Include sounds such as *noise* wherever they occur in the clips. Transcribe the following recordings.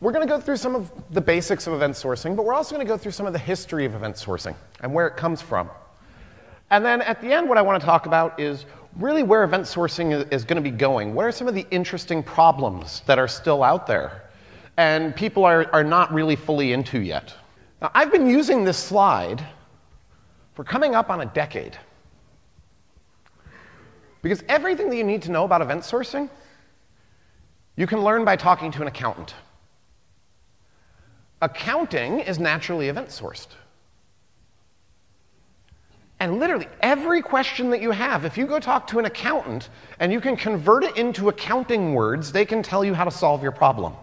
we're going to go through some of the basics of event sourcing, but we're also going to go through some of the history of event sourcing and where it comes from. And then at the end, what I want to talk about is really where event sourcing is going to be going. What are some of the interesting problems that are still out there and people are, are not really fully into yet? Now, I've been using this slide for coming up on a decade. Because everything that you need to know about event sourcing, you can learn by talking to an accountant. Accounting is naturally event sourced. And literally every question that you have, if you go talk to an accountant and you can convert it into accounting words, they can tell you how to solve your problem.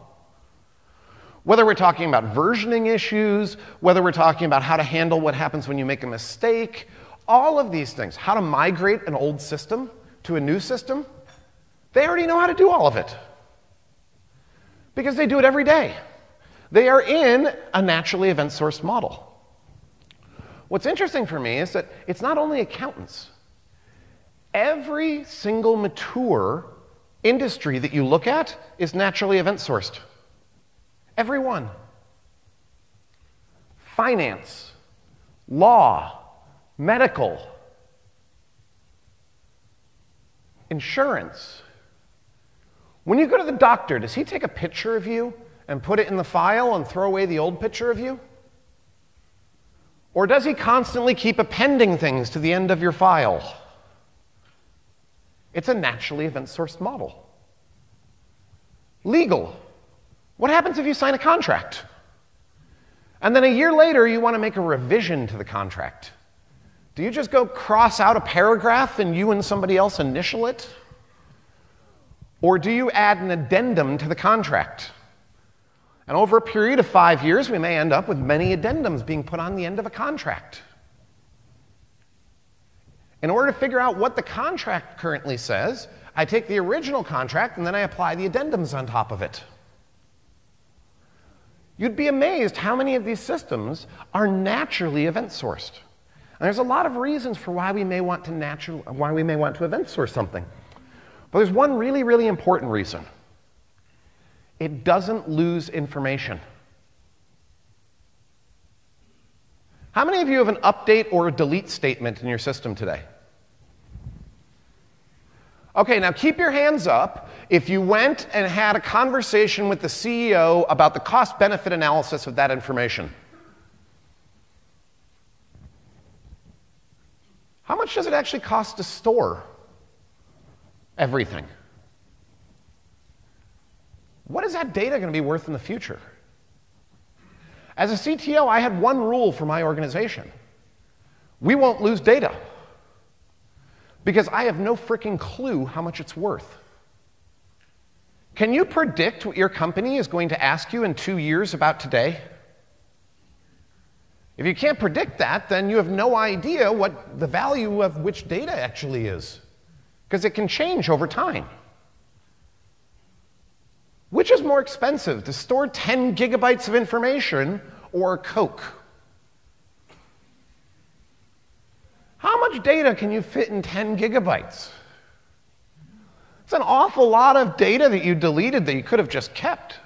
Whether we're talking about versioning issues, whether we're talking about how to handle what happens when you make a mistake, all of these things, how to migrate an old system to a new system, they already know how to do all of it. Because they do it every day. They are in a naturally event sourced model. What's interesting for me is that it's not only accountants. Every single mature industry that you look at is naturally event sourced. Every one. Finance, law, medical, insurance. When you go to the doctor, does he take a picture of you and put it in the file and throw away the old picture of you? Or does he constantly keep appending things to the end of your file? It's a naturally event sourced model. Legal. What happens if you sign a contract? And then a year later, you want to make a revision to the contract. Do you just go cross out a paragraph and you and somebody else initial it? Or do you add an addendum to the contract? And over a period of five years, we may end up with many addendums being put on the end of a contract. In order to figure out what the contract currently says, I take the original contract and then I apply the addendums on top of it. You'd be amazed how many of these systems are naturally event sourced. And there's a lot of reasons for why we may want to natural, why we may want to event source something. But there's one really, really important reason it doesn't lose information. How many of you have an update or a delete statement in your system today? Okay, now keep your hands up if you went and had a conversation with the CEO about the cost benefit analysis of that information. How much does it actually cost to store everything? What is that data going to be worth in the future? As a CTO, I had one rule for my organization we won't lose data because I have no freaking clue how much it's worth. Can you predict what your company is going to ask you in two years about today? If you can't predict that, then you have no idea what the value of which data actually is, because it can change over time. Which is more expensive, to store 10 gigabytes of information or Coke? How much data can you fit in 10 gigabytes? It's an awful lot of data that you deleted that you could have just kept.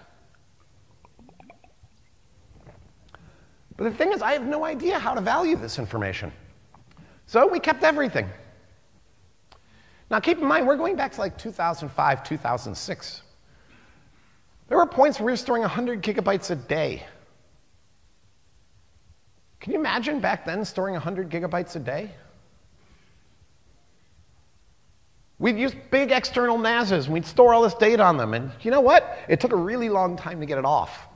But the thing is, I have no idea how to value this information. So we kept everything. Now, keep in mind, we're going back to like 2005, 2006. There were points where we were storing 100 gigabytes a day. Can you imagine back then storing 100 gigabytes a day? We'd use big external NASs and we'd store all this data on them. And you know what? It took a really long time to get it off.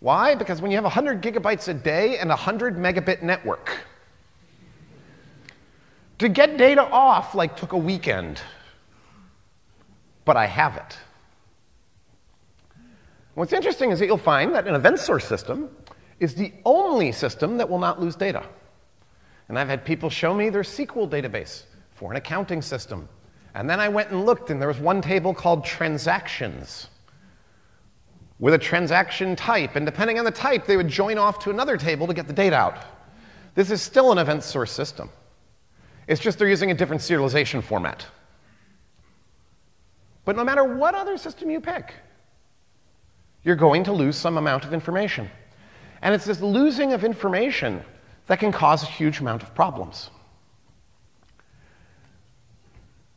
Why? Because when you have 100 gigabytes a day and a 100 megabit network, to get data off like took a weekend. But I have it. What's interesting is that you'll find that an event source system is the only system that will not lose data. And I've had people show me their SQL database for an accounting system. And then I went and looked, and there was one table called transactions with a transaction type. And depending on the type, they would join off to another table to get the data out. This is still an event source system. It's just they're using a different serialization format. But no matter what other system you pick, you're going to lose some amount of information. And it's this losing of information that can cause a huge amount of problems.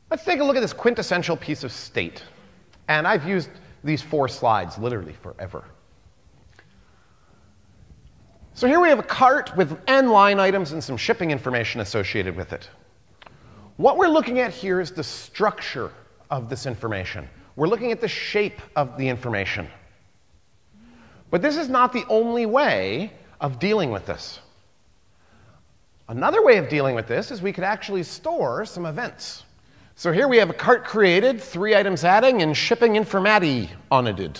Let's take a look at this quintessential piece of state. And I've used these four slides literally forever. So here we have a cart with n line items and some shipping information associated with it. What we're looking at here is the structure of this information. We're looking at the shape of the information. But this is not the only way of dealing with this. Another way of dealing with this is we could actually store some events. So here we have a cart created, three items adding, and shipping informati audited.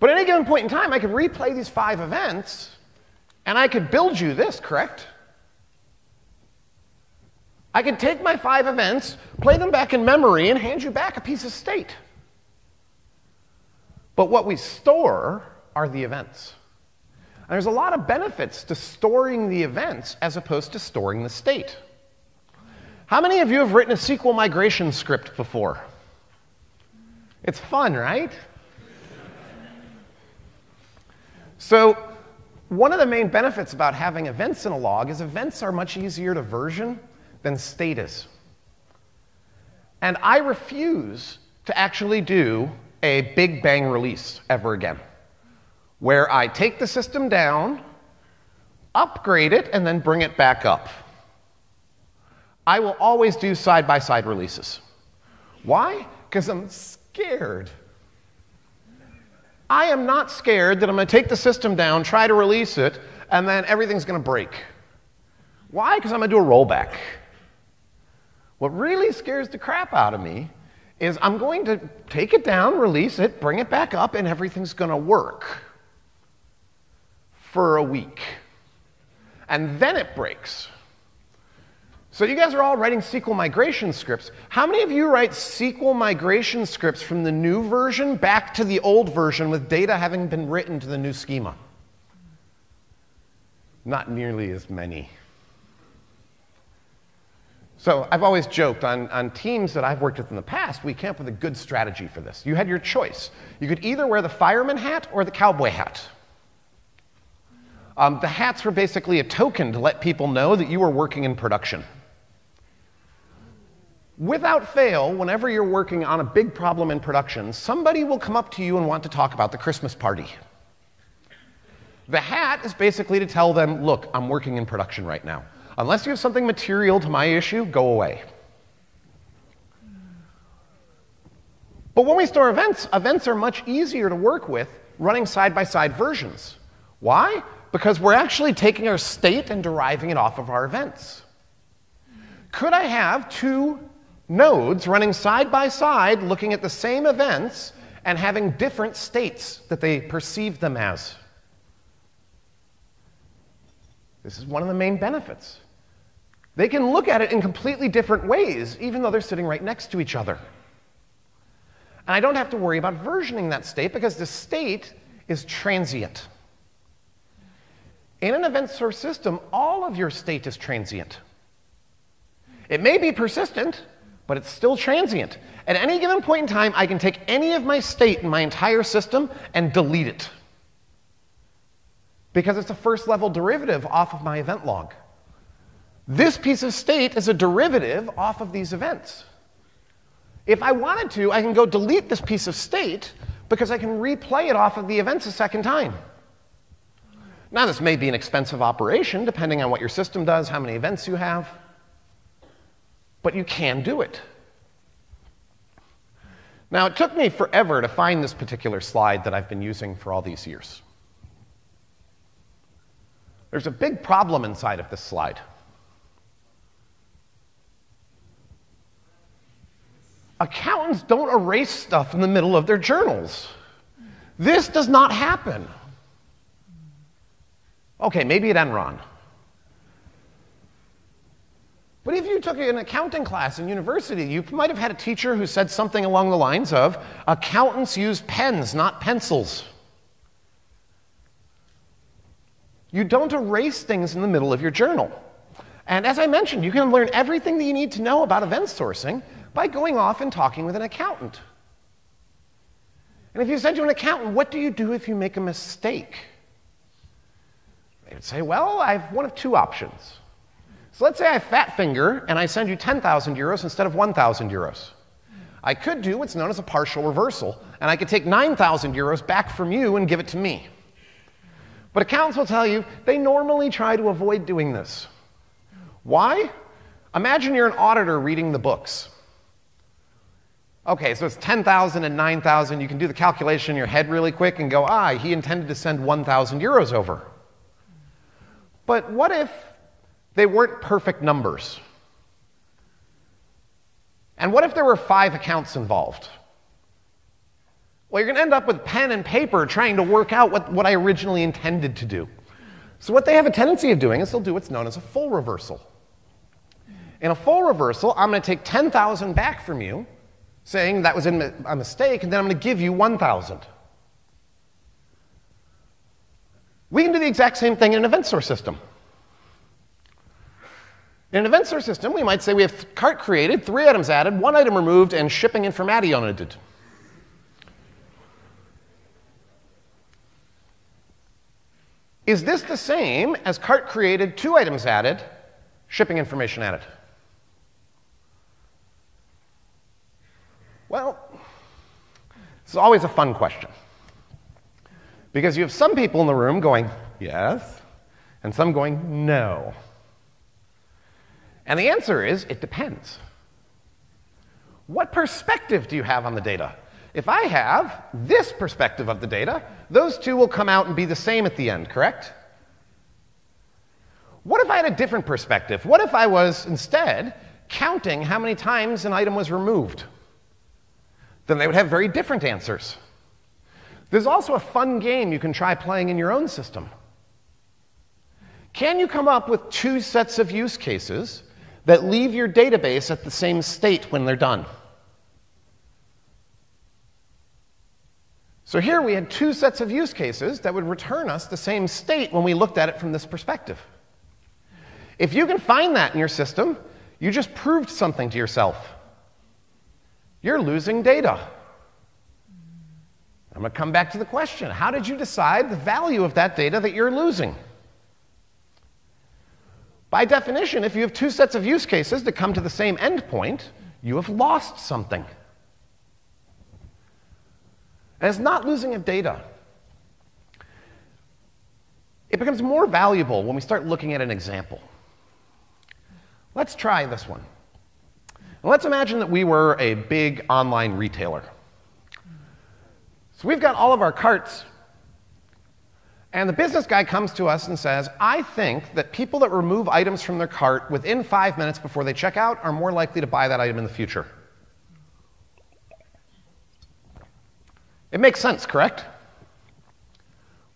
But at any given point in time, I could replay these five events, and I could build you this, correct? I could take my five events, play them back in memory, and hand you back a piece of state. But what we store are the events. And there's a lot of benefits to storing the events as opposed to storing the state. How many of you have written a SQL migration script before? It's fun, right? So, one of the main benefits about having events in a log is events are much easier to version than state is. And I refuse to actually do a big bang release ever again, where I take the system down, upgrade it, and then bring it back up. I will always do side by side releases. Why? Because I'm scared. I am not scared that I'm going to take the system down, try to release it, and then everything's going to break. Why? Because I'm going to do a rollback. What really scares the crap out of me is I'm going to take it down, release it, bring it back up, and everything's going to work for a week. And then it breaks. So you guys are all writing SQL migration scripts. How many of you write SQL migration scripts from the new version back to the old version with data having been written to the new schema? Not nearly as many. So I've always joked on, on teams that I've worked with in the past, we came up with a good strategy for this. You had your choice. You could either wear the fireman hat or the cowboy hat. Um, the hats were basically a token to let people know that you were working in production. Without fail, whenever you're working on a big problem in production, somebody will come up to you and want to talk about the Christmas party. The hat is basically to tell them, look, I'm working in production right now. Unless you have something material to my issue, go away. But when we store events, events are much easier to work with running side by side versions. Why? Because we're actually taking our state and deriving it off of our events. Could I have two nodes running side by side looking at the same events and having different states that they perceive them as? This is one of the main benefits. They can look at it in completely different ways, even though they're sitting right next to each other. And I don't have to worry about versioning that state because the state is transient. In an event source system, all of your state is transient. It may be persistent, but it's still transient. At any given point in time, I can take any of my state in my entire system and delete it. Because it's a first level derivative off of my event log. This piece of state is a derivative off of these events. If I wanted to, I can go delete this piece of state because I can replay it off of the events a second time. Now, this may be an expensive operation depending on what your system does, how many events you have, but you can do it. Now, it took me forever to find this particular slide that I've been using for all these years. There's a big problem inside of this slide. Accountants don't erase stuff in the middle of their journals. This does not happen. Okay, maybe at Enron. But if you took an accounting class in university, you might have had a teacher who said something along the lines of accountants use pens, not pencils. You don't erase things in the middle of your journal. And as I mentioned, you can learn everything that you need to know about event sourcing By going off and talking with an accountant. And if you said to an accountant, what do you do if you make a mistake? They would say, well, I have one of two options. So let's say I fat finger and I send you 10,000 euros instead of 1,000 euros. I could do what's known as a partial reversal, and I could take 9,000 euros back from you and give it to me. But accountants will tell you they normally try to avoid doing this. Why? Imagine you're an auditor reading the books. Okay, so it's 10,000 and 9,000. You can do the calculation in your head really quick and go, ah, he intended to send 1,000 euros over. But what if they weren't perfect numbers? And what if there were five accounts involved? Well, you're going to end up with pen and paper trying to work out what, what I originally intended to do. So, what they have a tendency of doing is they'll do what's known as a full reversal. In a full reversal, I'm going to take 10,000 back from you, saying that was a mistake, and then I'm going to give you 1,000. We can do the exact same thing in an event source system. In an event source system, we might say we have cart created, three items added, one item removed, and shipping information edited. Is this the same as cart created, two items added, shipping information added? Well, this is always a fun question. Because you have some people in the room going, yes, and some going, no. And the answer is it depends. What perspective do you have on the data? If I have this perspective of the data, those two will come out and be the same at the end, correct? What if I had a different perspective? What if I was instead counting how many times an item was removed? Then they would have very different answers. There's also a fun game you can try playing in your own system. Can you come up with two sets of use cases that leave your database at the same state when they're done. So here we had two sets of use cases that would return us the same state when we looked at it from this perspective. If you can find that in your system, you just proved something to yourself. You're losing data. I'm going to come back to the question how did you decide the value of that data that you're losing? By definition, if you have two sets of use cases that come to the same endpoint, you have lost something. And it's not losing of data. It becomes more valuable when we start looking at an example. Let's try this one. Let's imagine that we were a big online retailer. So we've got all of our carts and the business guy comes to us and says, I think that people that remove items from their cart within five minutes before they check out are more likely to buy that item in the future. It makes sense, correct?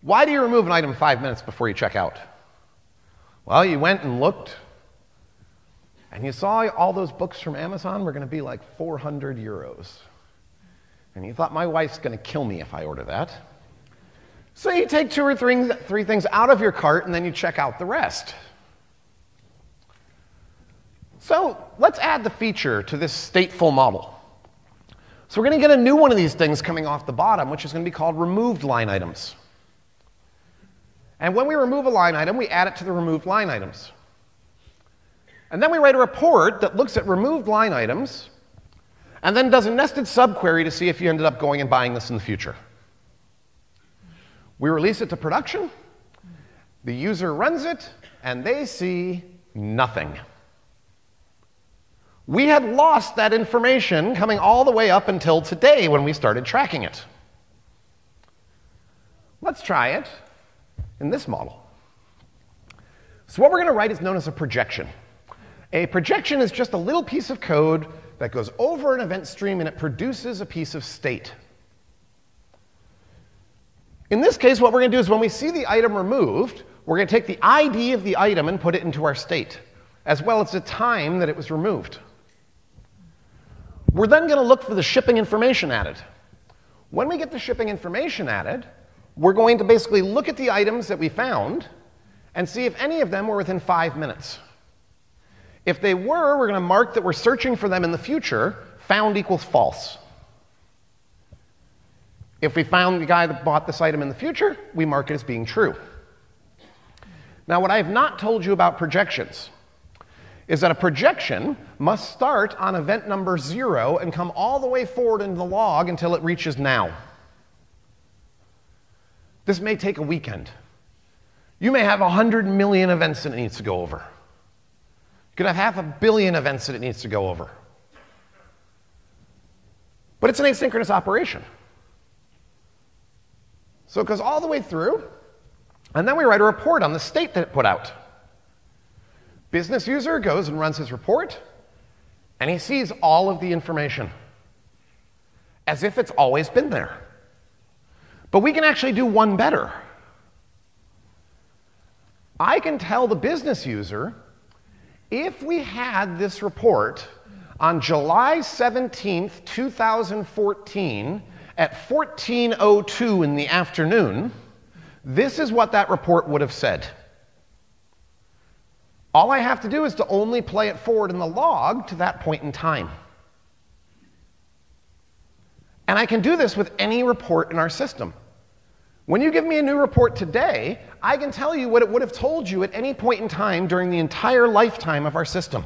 Why do you remove an item five minutes before you check out? Well, you went and looked, and you saw all those books from Amazon were going to be like 400 euros. And you thought, my wife's going to kill me if I order that. So you take two or three, three things out of your cart and then you check out the rest. So let's add the feature to this stateful model. So we're going to get a new one of these things coming off the bottom, which is going to be called removed line items. And when we remove a line item, we add it to the removed line items. And then we write a report that looks at removed line items and then does a nested subquery to see if you ended up going and buying this in the future. We release it to production, the user runs it, and they see nothing. We had lost that information coming all the way up until today when we started tracking it. Let's try it in this model. So, what we're going to write is known as a projection. A projection is just a little piece of code that goes over an event stream and it produces a piece of state. In this case, what we're going to do is when we see the item removed, we're going to take the ID of the item and put it into our state, as well as the time that it was removed. We're then going to look for the shipping information added. When we get the shipping information added, we're going to basically look at the items that we found and see if any of them were within five minutes. If they were, we're going to mark that we're searching for them in the future found equals false. If we found the guy that bought this item in the future, we mark it as being true. Now, what I have not told you about projections is that a projection must start on event number zero and come all the way forward into the log until it reaches now. This may take a weekend. You may have 100 million events that it needs to go over. You could have half a billion events that it needs to go over. But it's an asynchronous operation. So it goes all the way through, and then we write a report on the state that it put out. Business user goes and runs his report, and he sees all of the information as if it's always been there. But we can actually do one better. I can tell the business user if we had this report on July 17th, 2014, at 1402 in the afternoon, this is what that report would have said. All I have to do is to only play it forward in the log to that point in time. And I can do this with any report in our system. When you give me a new report today, I can tell you what it would have told you at any point in time during the entire lifetime of our system.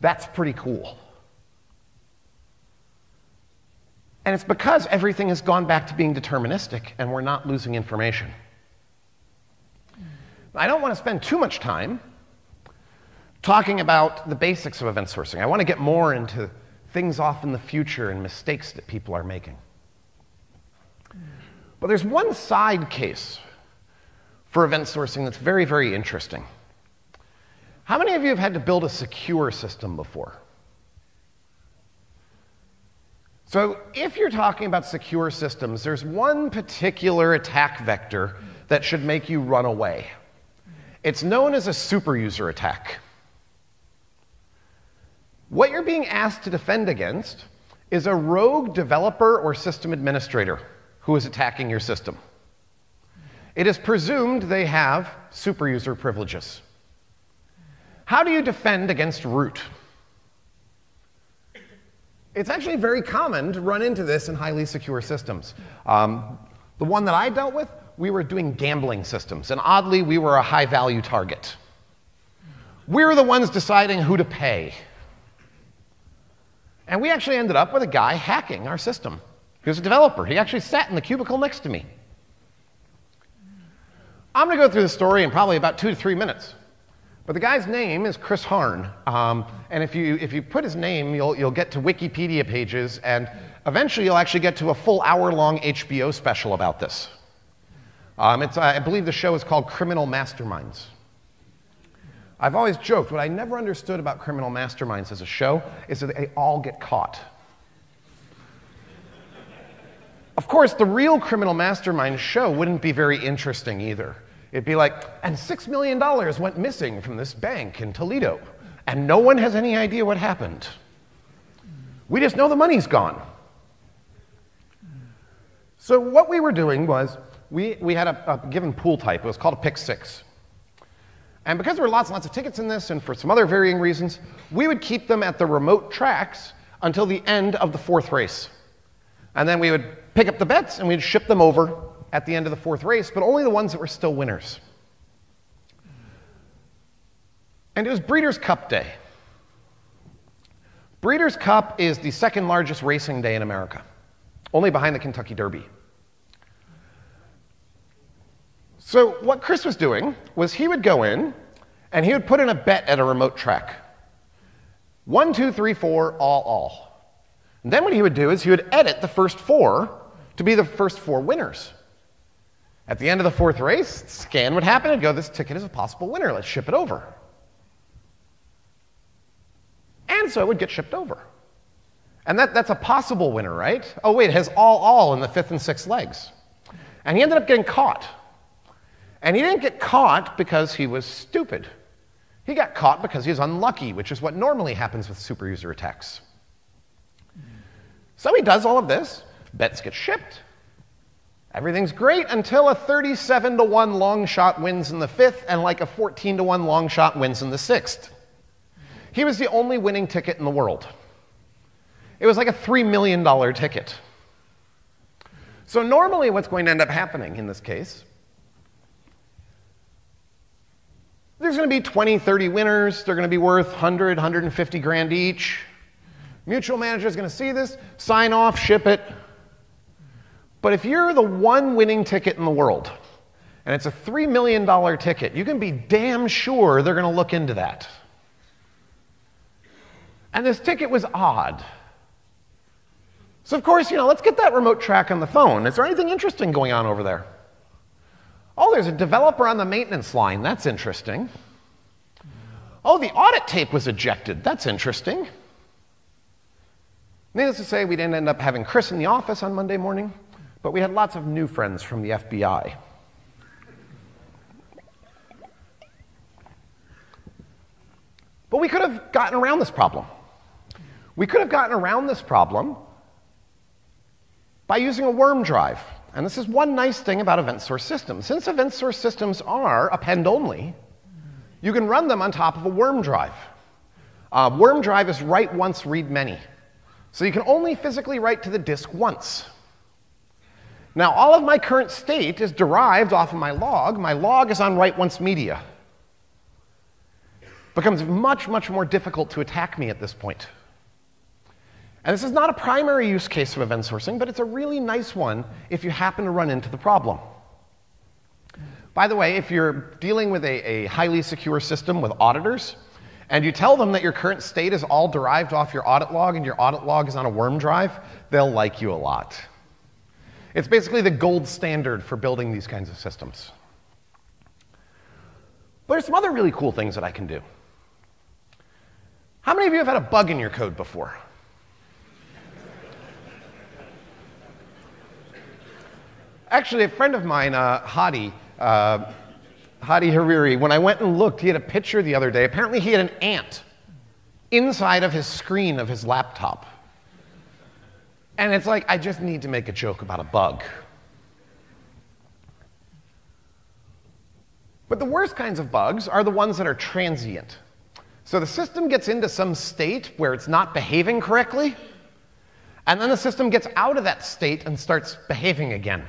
That's pretty cool. And it's because everything has gone back to being deterministic and we're not losing information. I don't want to spend too much time talking about the basics of event sourcing. I want to get more into things off in the future and mistakes that people are making. But there's one side case for event sourcing that's very, very interesting. How many of you have had to build a secure system before? So, if you're talking about secure systems, there's one particular attack vector that should make you run away. It's known as a superuser attack. What you're being asked to defend against is a rogue developer or system administrator who is attacking your system. It is presumed they have superuser privileges. How do you defend against root? It's actually very common to run into this in highly secure systems. Um, the one that I dealt with, we were doing gambling systems, and oddly, we were a high value target. We were the ones deciding who to pay. And we actually ended up with a guy hacking our system. He was a developer. He actually sat in the cubicle next to me. I'm going to go through the story in probably about two to three minutes. But the guy's name is Chris Harn. Um, and if you, if you put his name, you'll, you'll get to Wikipedia pages, and eventually you'll actually get to a full hour long HBO special about this. Um, it's, I believe the show is called Criminal Masterminds. I've always joked, what I never understood about Criminal Masterminds as a show is that they all get caught. Of course, the real Criminal Mastermind show wouldn't be very interesting either. It'd be like, and $6 million went missing from this bank in Toledo, and no one has any idea what happened. We just know the money's gone. So, what we were doing was we, we had a, a given pool type, it was called a pick six. And because there were lots and lots of tickets in this, and for some other varying reasons, we would keep them at the remote tracks until the end of the fourth race. And then we would pick up the bets and we'd ship them over at the end of the fourth race, but only the ones that were still winners. And it was Breeders' Cup Day. Breeders' Cup is the second largest racing day in America, only behind the Kentucky Derby. So, what Chris was doing was he would go in and he would put in a bet at a remote track one, two, three, four, all, all. And then what he would do is he would edit the first four to be the first four winners. At the end of the fourth race, scan would happen and go, this ticket is a possible winner, let's ship it over. And so it would get shipped over. And that, that's a possible winner, right? Oh, wait, it has all all in the fifth and sixth legs. And he ended up getting caught. And he didn't get caught because he was stupid. He got caught because he was unlucky, which is what normally happens with superuser attacks. So he does all of this, bets get shipped, Everything's great until a 37 to 1 long shot wins in the fifth and like a 14 to 1 long shot wins in the sixth. He was the only winning ticket in the world. It was like a $3 million ticket. So, normally, what's going to end up happening in this case, there's going to be 20, 30 winners. They're going to be worth 100, 150 grand each. Mutual manager is going to see this, sign off, ship it. But if you're the one winning ticket in the world, and it's a $3 million ticket, you can be damn sure they're going to look into that. And this ticket was odd. So, of course, you know, let's get that remote track on the phone. Is there anything interesting going on over there? Oh, there's a developer on the maintenance line. That's interesting. Oh, the audit tape was ejected. That's interesting. Needless to say, we didn't end up having Chris in the office on Monday morning, but we had lots of new friends from the FBI. But we could have gotten around this problem. We could have gotten around this problem by using a worm drive. And this is one nice thing about event source systems. Since event source systems are append only, you can run them on top of a worm drive. Uh, worm drive is write once, read many. So you can only physically write to the disk once. Now, all of my current state is derived off of my log. My log is on write once media. It becomes much, much more difficult to attack me at this point. And this is not a primary use case of event sourcing, but it's a really nice one if you happen to run into the problem. By the way, if you're dealing with a, a highly secure system with auditors, and you tell them that your current state is all derived off your audit log and your audit log is on a worm drive, they'll like you a lot. It's basically the gold standard for building these kinds of systems. But there's some other really cool things that I can do. How many of you have had a bug in your code before? Actually, a friend of mine, uh, Hadi, uh, Hadi Hariri, when I went and looked, he had a picture the other day. Apparently, he had an ant inside of his screen of his laptop. And it's like, I just need to make a joke about a bug. But the worst kinds of bugs are the ones that are transient. So the system gets into some state where it's not behaving correctly, and then the system gets out of that state and starts behaving again.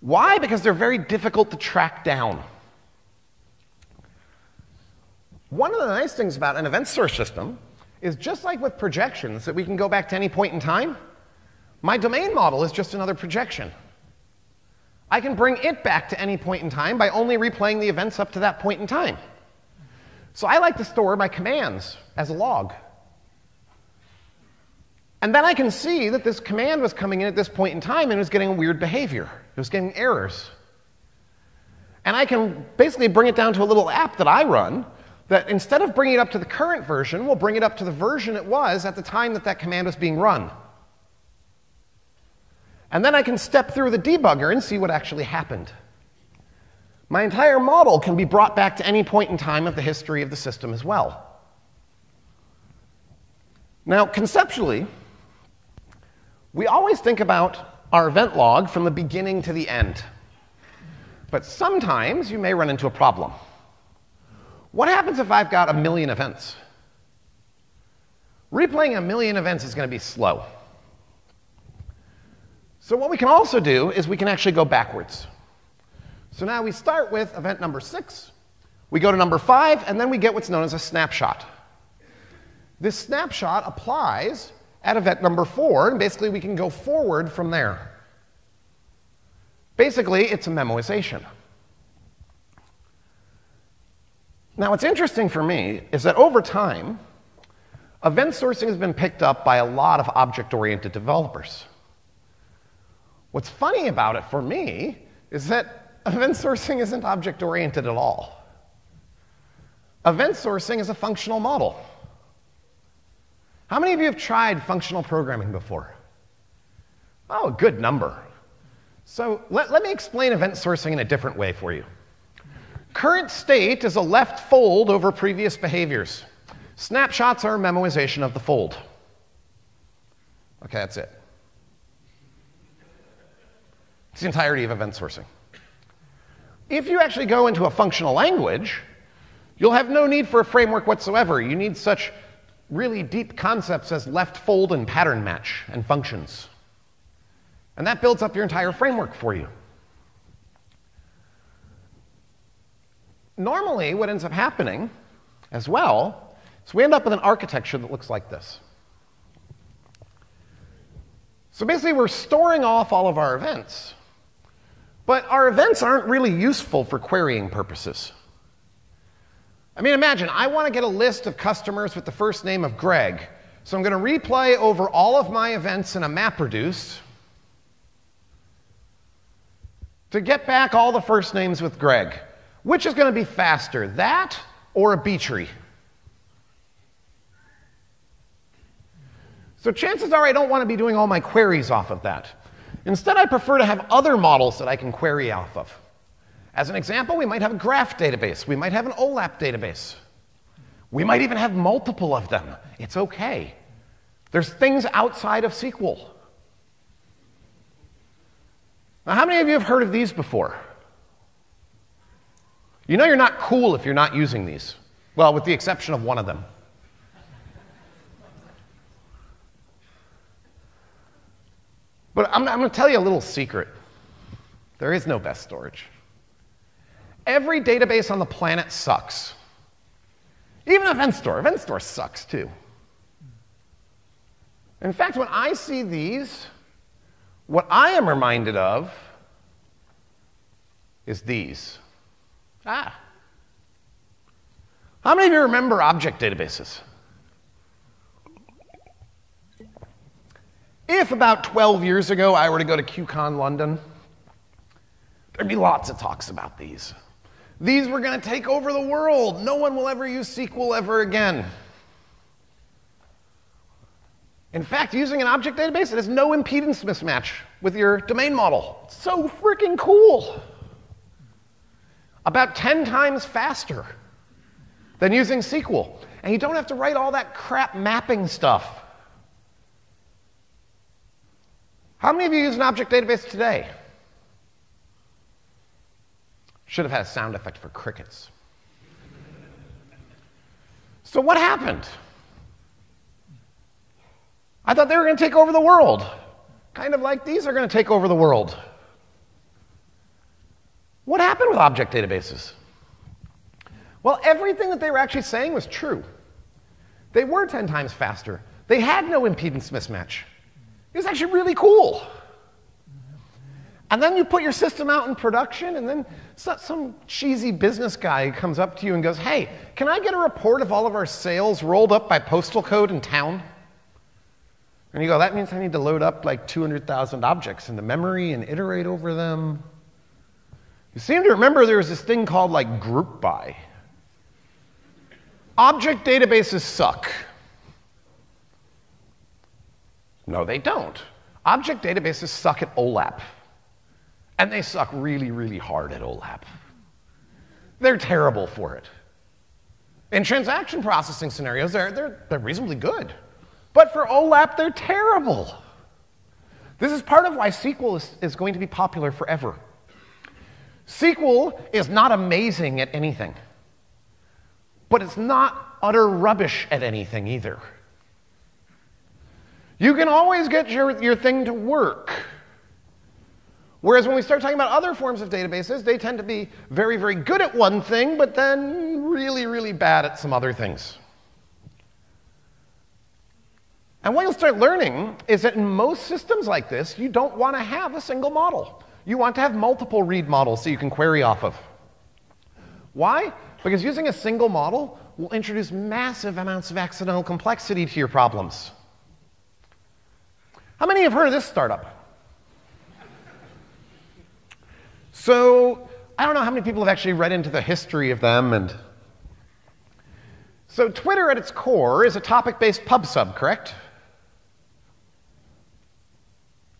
Why? Because they're very difficult to track down. One of the nice things about an event source system is just like with projections, that we can go back to any point in time, my domain model is just another projection. I can bring it back to any point in time by only replaying the events up to that point in time. So I like to store my commands as a log. And then I can see that this command was coming in at this point in time and it was getting a weird behavior. It was getting errors. And I can basically bring it down to a little app that I run that instead of bringing it up to the current version, we'll bring it up to the version it was at the time that that command was being run. And then I can step through the debugger and see what actually happened. My entire model can be brought back to any point in time of the history of the system as well. Now, conceptually, we always think about our event log from the beginning to the end. But sometimes you may run into a problem. What happens if I've got a million events? Replaying a million events is going to be slow. So what we can also do is we can actually go backwards. So now we start with event number six, we go to number five, and then we get what's known as a snapshot. This snapshot applies at event number four, and basically we can go forward from there. Basically, it's a memoization. Now, what's interesting for me is that over time, event sourcing has been picked up by a lot of object oriented developers. What's funny about it for me is that event sourcing isn't object oriented at all. Event sourcing is a functional model. How many of you have tried functional programming before? Oh, a good number. So let, let me explain event sourcing in a different way for you. Current state is a left fold over previous behaviors. Snapshots are a memoization of the fold. Okay, that's it. It's the entirety of event sourcing. If you actually go into a functional language, You'll have no need for a framework whatsoever. You need such really deep concepts as left fold and pattern match and functions. And that builds up your entire framework for you. Normally, what ends up happening as well is we end up with an architecture that looks like this. So basically, we're storing off all of our events, but our events aren't really useful for querying purposes. I mean, imagine I want to get a list of customers with the first name of Greg. So I'm going to replay over all of my events in a MapReduce to get back all the first names with Greg. Which is going to be faster, that or a B tree? So chances are I don't want to be doing all my queries off of that. Instead, I prefer to have other models that I can query off of. As an example, we might have a graph database. We might have an OLAP database. We might even have multiple of them. It's okay. There's things outside of SQL. Now, how many of you have heard of these before? You know you're not cool if you're not using these. Well, with the exception of one of them. But I'm, I'm going to tell you a little secret. There is no best storage. Every database on the planet sucks. Even EventStore. EventStore sucks too. In fact, when I see these, what I am reminded of is these. Ah. How many of you remember object databases? If about 12 years ago I were to go to QCon London, there'd be lots of talks about these. These were going to take over the world. No one will ever use SQL ever again. In fact, using an object database, it has no impedance mismatch with your domain model. It's so freaking cool. About 10 times faster than using SQL. And you don't have to write all that crap mapping stuff. How many of you use an object database today? Should have had a sound effect for crickets. So, what happened? I thought they were going to take over the world. Kind of like these are going to take over the world. What happened with object databases? Well, everything that they were actually saying was true. They were 10 times faster. They had no impedance mismatch. It was actually really cool. And then you put your system out in production, and then some cheesy business guy comes up to you and goes, Hey, can I get a report of all of our sales rolled up by postal code in town? And you go, That means I need to load up like 200,000 objects into memory and iterate over them. You seem to remember there was this thing called like group by. Object databases suck. No, they don't. Object databases suck at OLAP. And they suck really, really hard at OLAP. They're terrible for it. In transaction processing scenarios, they're, they're, they're reasonably good. But for OLAP, they're terrible. This is part of why SQL is, is going to be popular forever. SQL is not amazing at anything, but it's not utter rubbish at anything either. You can always get your, your thing to work. Whereas when we start talking about other forms of databases, they tend to be very, very good at one thing, but then really, really bad at some other things. And what you'll start learning is that in most systems like this, you don't want to have a single model. You want to have multiple read models so you can query off of. Why? Because using a single model will introduce massive amounts of accidental complexity to your problems. How many have heard of this startup? So, I don't know how many people have actually read into the history of them and so Twitter at its core is a topic-based pub sub, correct?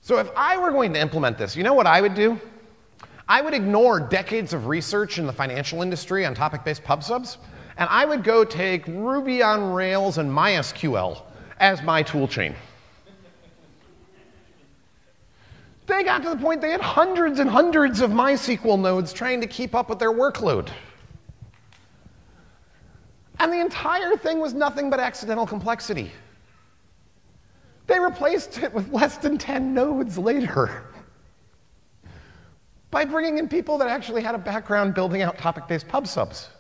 So if I were going to implement this, you know what I would do? I would ignore decades of research in the financial industry on topic-based pub subs, and I would go take Ruby on Rails and MySQL as my toolchain. They got to the point they had hundreds and hundreds of MySQL nodes trying to keep up with their workload. And the entire thing was nothing but accidental complexity. They replaced it with less than 10 nodes later by bringing in people that actually had a background building out topic based pub subs.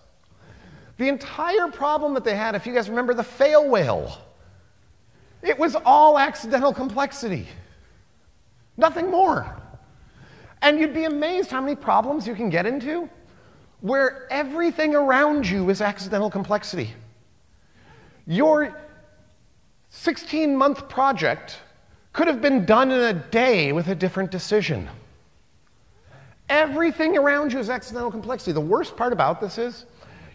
The entire problem that they had, if you guys remember the fail whale, it was all accidental complexity. Nothing more. And you'd be amazed how many problems you can get into where everything around you is accidental complexity. Your 16 month project could have been done in a day with a different decision. Everything around you is accidental complexity. The worst part about this is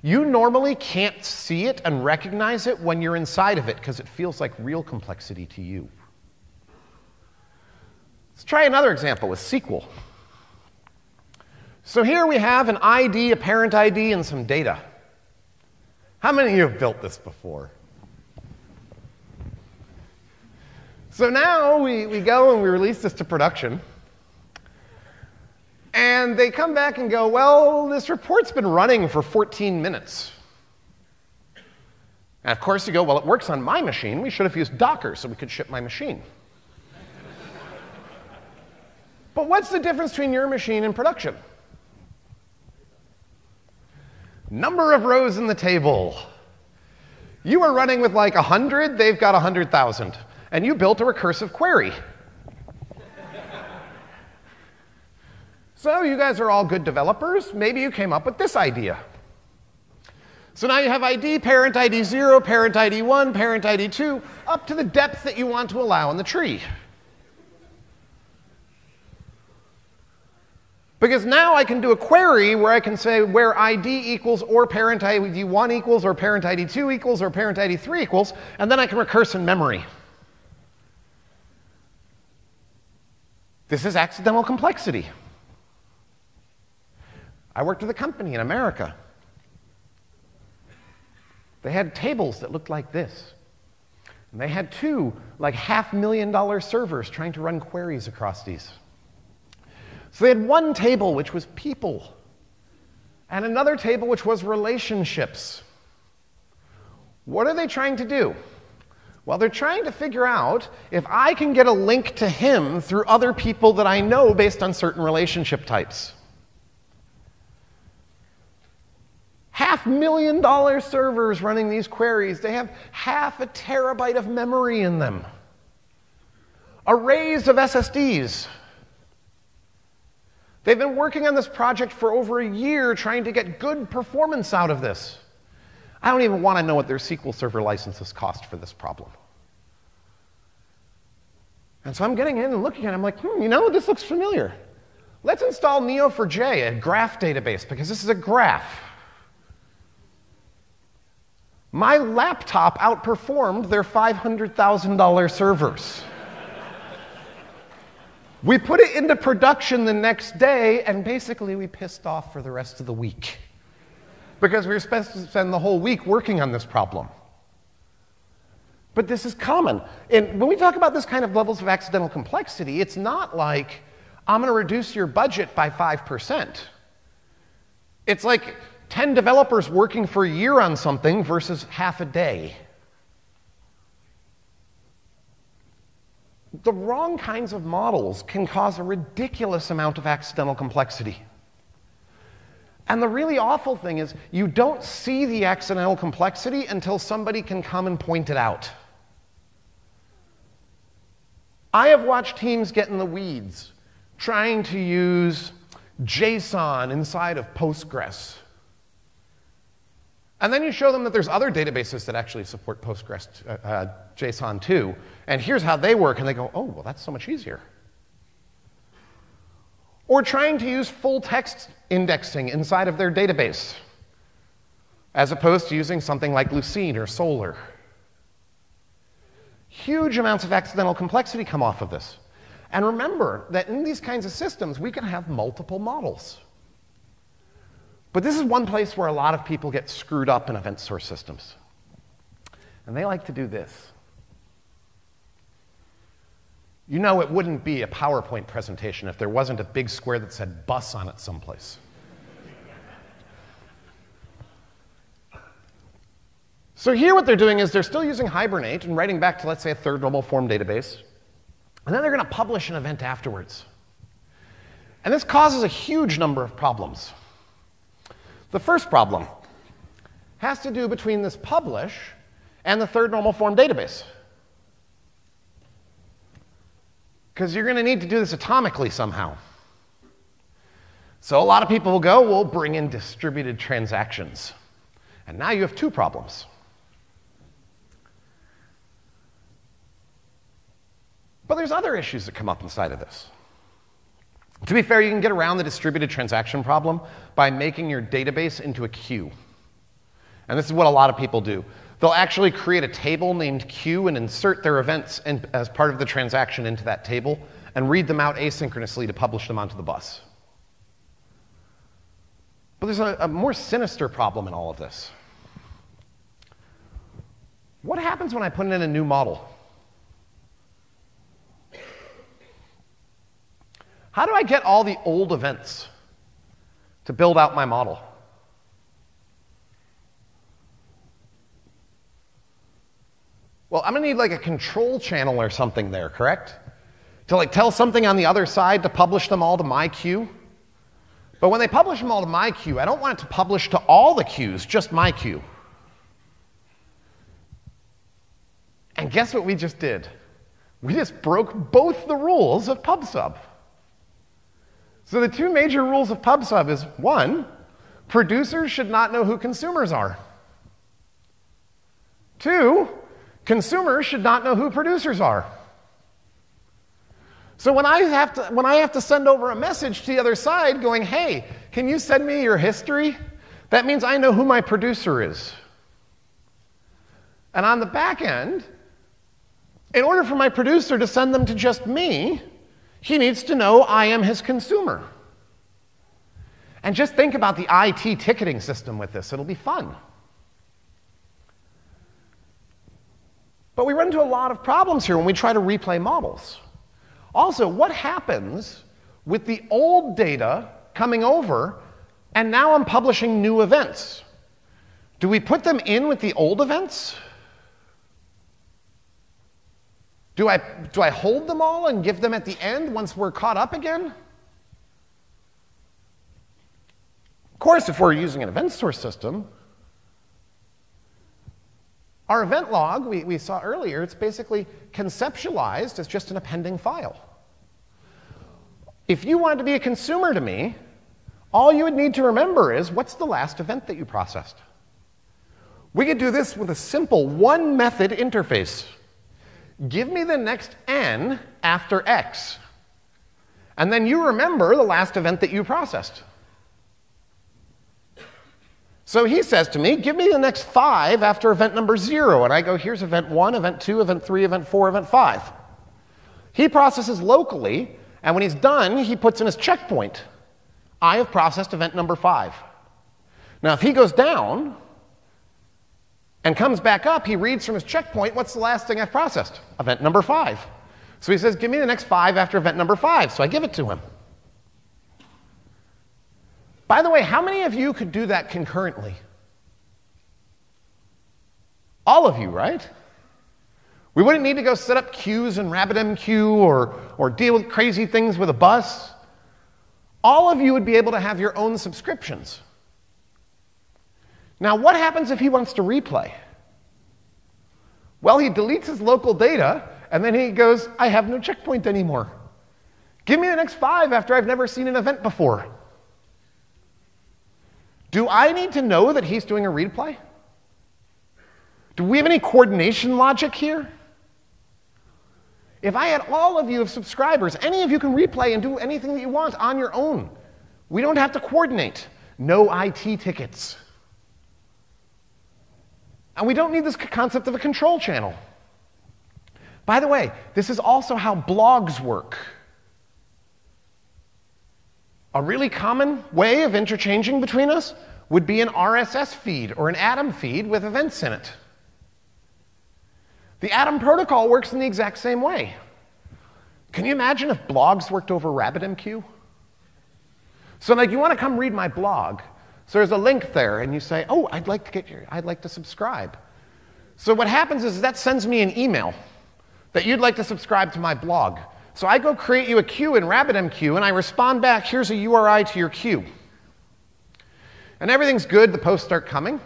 you normally can't see it and recognize it when you're inside of it because it feels like real complexity to you. Let's try another example with SQL. So here we have an ID, a parent ID, and some data. How many of you have built this before? So now we, we go and we release this to production. And they come back and go, well, this report's been running for 14 minutes. And of course, you go, well, it works on my machine. We should have used Docker so we could ship my machine. *laughs* but what's the difference between your machine and production? Number of rows in the table. You are running with like 100, they've got 100,000. And you built a recursive query. So you guys are all good developers. Maybe you came up with this idea. So now you have ID, parent ID 0, parent ID 1, parent ID 2, up to the depth that you want to allow in the tree. Because now I can do a query where I can say where ID equals or parent ID 1 equals or parent ID 2 equals or parent ID 3 equals, and then I can recurse in memory. This is accidental complexity. I worked with a company in America. They had tables that looked like this. And they had two, like half million dollar servers trying to run queries across these. So they had one table which was people, and another table which was relationships. What are they trying to do? Well, they're trying to figure out if I can get a link to him through other people that I know based on certain relationship types. half million dollar servers running these queries. They have half a terabyte of memory in them, arrays of SSDs. They've been working on this project for over a year trying to get good performance out of this. I don't even want to know what their SQL Server licenses cost for this problem. And so I'm getting in and looking at it, I'm like, hmm, you know, this looks familiar. Let's install Neo4j, a graph database, because this is a graph. My laptop outperformed their $500,000 servers. we put it into production the next day, and basically we pissed off for the rest of the week because we were supposed to spend the whole week working on this problem. But this is common. And when we talk about this kind of levels of accidental complexity, it's not like I'm going to reduce your budget by 5%. It's like 10 developers working for a year on something versus half a day. The wrong kinds of models can cause a ridiculous amount of accidental complexity. And the really awful thing is, you don't see the accidental complexity until somebody can come and point it out. I have watched teams get in the weeds trying to use JSON inside of Postgres and then you show them that there's other databases that actually support Postgres uh, uh, JSON too. And here's how they work. And they go, oh, well, that's so much easier. Or trying to use full text indexing inside of their database, as opposed to using something like Lucene or Solr. Huge amounts of accidental complexity come off of this. And remember that in these kinds of systems, we can have multiple models. But this is one place where a lot of people get screwed up in event source systems. And they like to do this. You know, it wouldn't be a PowerPoint presentation if there wasn't a big square that said bus on it someplace. So here what they're doing is they're still using Hibernate and writing back to, let's say, a third normal form database. And then they're going to publish an event afterwards. And this causes a huge number of problems. The first problem has to do between this publish and the third normal form database. Because you're going to need to do this atomically somehow. So a lot of people will go, we'll bring in distributed transactions. And now you have two problems. But there's other issues that come up inside of this. To be fair, you can get around the distributed transaction problem by making your database into a queue. And this is what a lot of people do. They'll actually create a table named queue and insert their events in, as part of the transaction into that table and read them out asynchronously to publish them onto the bus. But there's a, a more sinister problem in all of this. What happens when I put in a new model? How do I get all the old events to build out my model? Well, I'm going to need like a control channel or something there, correct? To like tell something on the other side to publish them all to my queue. But when they publish them all to my queue, I don't want it to publish to all the queues, just my queue. And guess what we just did? We just broke both the rules of PubSub. So the two major rules of PubSub is one, producers should not know who consumers are. Two, consumers should not know who producers are. So when I have to, when I have to send over a message to the other side going, hey, can you send me your history? That means I know who my producer is. And on the back end, in order for my producer to send them to just me, he needs to know I am his consumer. And just think about the IT ticketing system with this, it'll be fun. But we run into a lot of problems here when we try to replay models. Also, what happens with the old data coming over and now I'm publishing new events? Do we put them in with the old events? Do I, do I hold them all and give them at the end once we're caught up again? Of course, if we're using an event source system, our event log, we, we saw earlier, it's basically conceptualized as just an appending file. If you wanted to be a consumer to me, all you would need to remember is what's the last event that you processed? We could do this with a simple one method interface. Give me the next n after x. And then you remember the last event that you processed. So he says to me, Give me the next five after event number zero. And I go, Here's event one, event two, event three, event four, event five. He processes locally, and when he's done, he puts in his checkpoint. I have processed event number five. Now, if he goes down, and comes back up, he reads from his checkpoint, what's the last thing I've processed? Event number five. So he says, give me the next five after event number five. So I give it to him. By the way, how many of you could do that concurrently? All of you, right? We wouldn't need to go set up queues in RabbitMQ or, or deal with crazy things with a bus. All of you would be able to have your own subscriptions. Now, what happens if he wants to replay? Well, he deletes his local data, and then he goes, I have no checkpoint anymore. Give me the next five after I've never seen an event before. Do I need to know that he's doing a replay? Do we have any coordination logic here? If I had all of you as subscribers, any of you can replay and do anything that you want on your own. We don't have to coordinate. No IT tickets. And we don't need this concept of a control channel. By the way, this is also how blogs work. A really common way of interchanging between us would be an RSS feed or an Atom feed with events in it. The Atom protocol works in the exact same way. Can you imagine if blogs worked over RabbitMQ? So, like, you want to come read my blog, so there's a link there, and you say, oh, I'd like to get your, I'd like to subscribe. So what happens is that sends me an email that you'd like to subscribe to my blog. So I go create you a queue in RabbitMQ and I respond back, here's a URI to your queue. And everything's good, the posts start coming.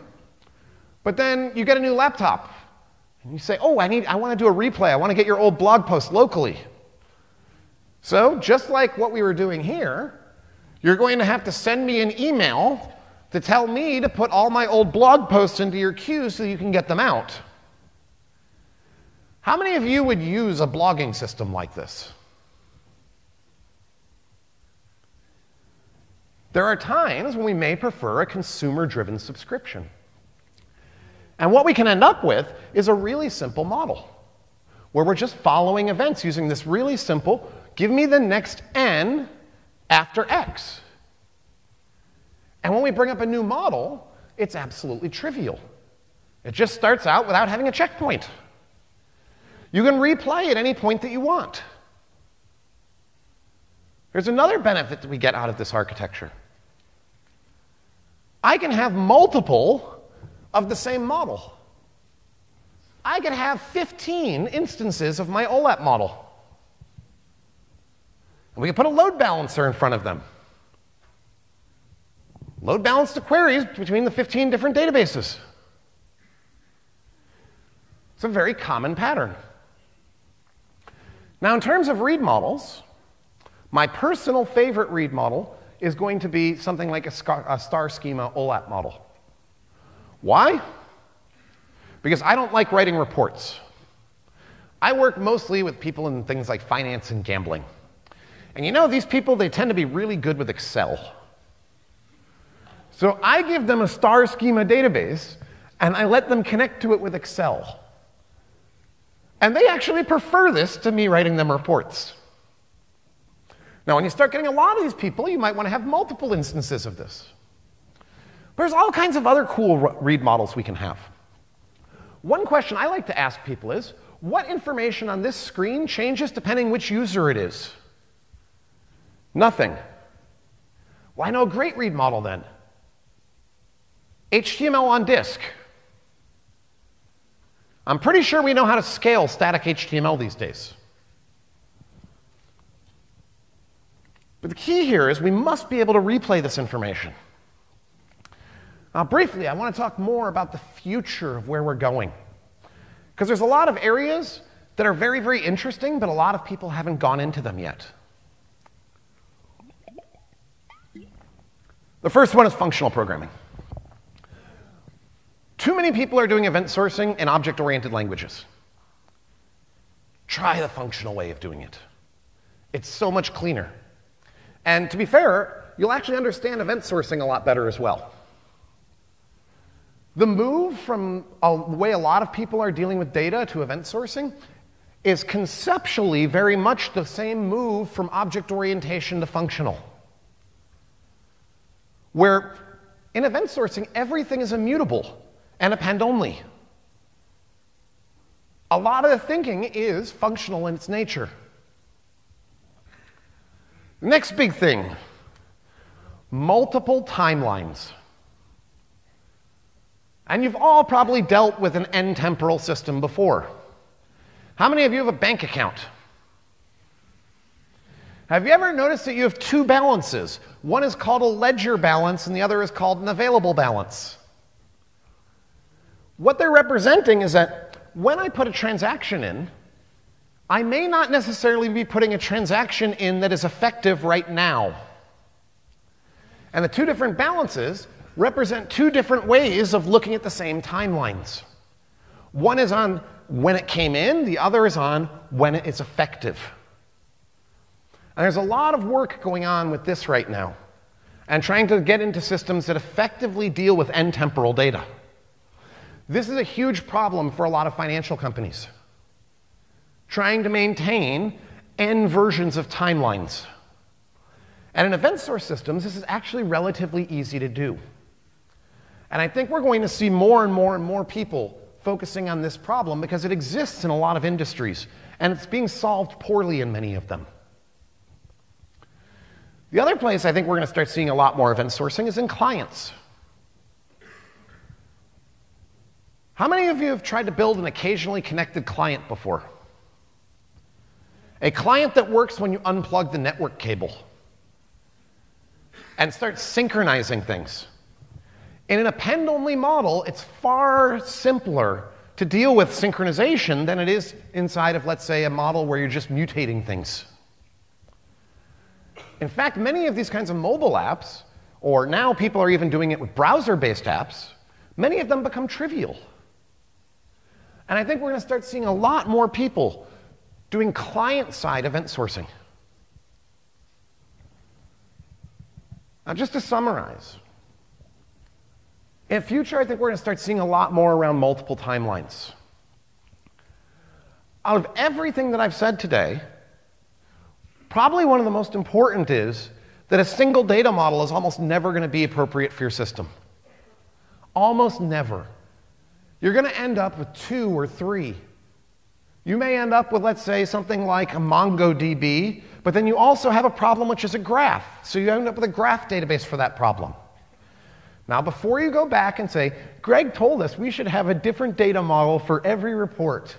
But then you get a new laptop. And you say, oh, I, need, I want to do a replay. I want to get your old blog post locally. So, just like what we were doing here, you're going to have to send me an email to tell me to put all my old blog posts into your queue so you can get them out. How many of you would use a blogging system like this? There are times when we may prefer a consumer driven subscription. And what we can end up with is a really simple model where we're just following events using this really simple give me the next n after x. And when we bring up a new model, it's absolutely trivial. It just starts out without having a checkpoint. You can replay at any point that you want. There's another benefit that we get out of this architecture. I can have multiple of the same model. I could have 15 instances of my OLAP model. And we can put a load balancer in front of them. Load balance the queries between the 15 different databases. It's a very common pattern. Now, in terms of read models, my personal favorite read model is going to be something like a, star schema OLAP model. Why? Because I don't like writing reports. I work mostly with people in things like finance and gambling. And you know, these people, they tend to be really good with Excel. So I give them a star schema database, and I let them connect to it with Excel. And they actually prefer this to me writing them reports. Now, when you start getting a lot of these people, you might want to have multiple instances of this. There's all kinds of other cool read models we can have. One question I like to ask people is, what information on this screen changes depending which user it is? Nothing. Why no great read model then? HTML on disk. I'm pretty sure we know how to scale static HTML these days. But the key here is we must be able to replay this information. Now, briefly, I want to talk more about the future of where we're going. Because there's a lot of areas that are very, very interesting, but a lot of people haven't gone into them yet. The first one is functional programming. Too many people are doing event sourcing in object oriented languages. Try the functional way of doing it. It's so much cleaner. And to be fair, you'll actually understand event sourcing a lot better as well. The move from the way a lot of people are dealing with data to event sourcing is conceptually very much the same move from object orientation to functional. Where in event sourcing, everything is immutable and append only. A lot of the thinking is functional in its nature. Next big thing multiple timelines. And you've all probably dealt with an n temporal system before. How many of you have a bank account? Have you ever noticed that you have two balances? One is called a ledger balance and the other is called an available balance. What they're representing is that when I put a transaction in, I may not necessarily be putting a transaction in that is effective right now. And the two different balances represent two different ways of looking at the same timelines. One is on when it came in, the other is on when it's effective. And there's a lot of work going on with this right now and trying to get into systems that effectively deal with n temporal data. This is a huge problem for a lot of financial companies trying to maintain n versions of timelines. And in event source systems, this is actually relatively easy to do. And I think we're going to see more and more and more people focusing on this problem because it exists in a lot of industries and it's being solved poorly in many of them. The other place I think we're going to start seeing a lot more event sourcing is in clients. How many of you have tried to build an occasionally connected client before? A client that works when you unplug the network cable and start synchronizing things. In an append-only model, it's far simpler to deal with synchronization than it is inside of, let's say, a model where you're just mutating things. In fact, many of these kinds of mobile apps, or now people are even doing it with browser-based apps, many of them become trivial. And I think we're going to start seeing a lot more people doing client-side event sourcing. Now, just to summarize, in future, I think we're going to start seeing a lot more around multiple timelines. Out of everything that I've said today, probably one of the most important is that a single data model is almost never going to be appropriate for your system. Almost never. You're going to end up with two or three. You may end up with, let's say, something like a MongoDB but then you also have a problem which is a graph. So you end up with a graph database for that problem. Now, before you go back and say, Greg told us we should have a different data model for every report.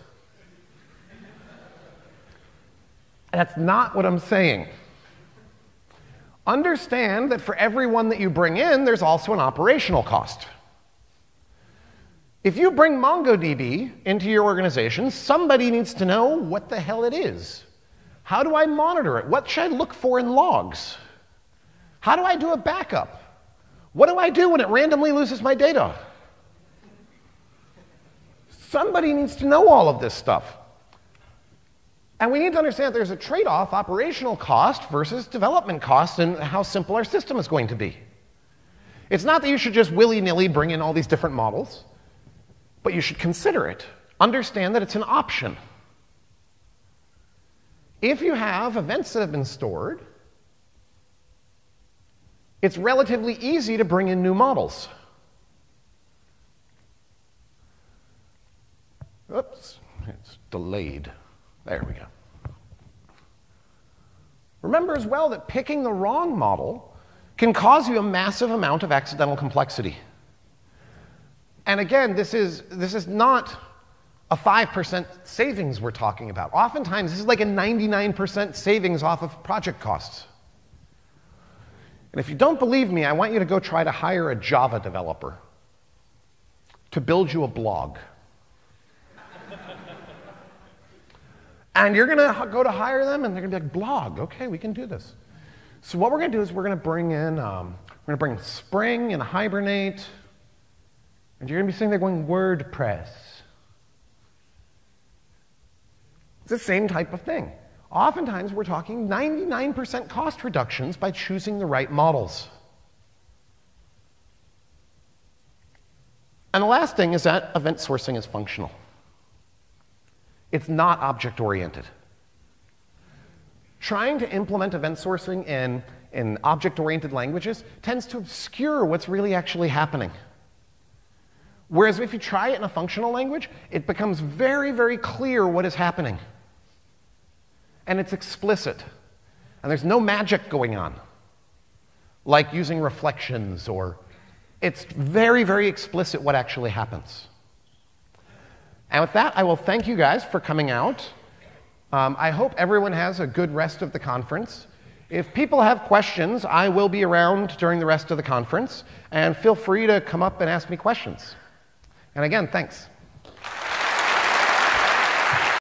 That's not what I'm saying. Understand that for every one that you bring in, there's also an operational cost. If you bring MongoDB into your organization, somebody needs to know what the hell it is. How do I monitor it? What should I look for in logs? How do I do a backup? What do I do when it randomly loses my data? Somebody needs to know all of this stuff. And we need to understand there's a trade off operational cost versus development cost and how simple our system is going to be. It's not that you should just willy nilly bring in all these different models, but you should consider it. Understand that it's an option. If you have events that have been stored, it's relatively easy to bring in new models. Oops, it's delayed. There we go. Remember as well that picking the wrong model can cause you a massive amount of accidental complexity. And again, this is, this is not a 5% savings we're talking about. Oftentimes, this is like a 99% savings off of project costs. And if you don't believe me, I want you to go try to hire a Java developer to build you a blog. *laughs* and you're going to go to hire them, and they're going to be like, blog, okay, we can do this. So what we're going to do is we're going to bring in, um, we're going to bring Spring and Hibernate, and you're going to be sitting there going, WordPress. It's the same type of thing. Oftentimes, we're talking 99% cost reductions by choosing the right models. And the last thing is that event sourcing is functional. It's not object oriented. Trying to implement event sourcing in, in object oriented languages tends to obscure what's really actually happening. Whereas if you try it in a functional language, it becomes very, very clear what is happening and it's explicit. And there's no magic going on, like using reflections or it's very, very explicit what actually happens. And with that, I will thank you guys for coming out. Um, I hope everyone has a good rest of the conference. If people have questions, I will be around during the rest of the conference, and feel free to come up and ask me questions. And again, thanks.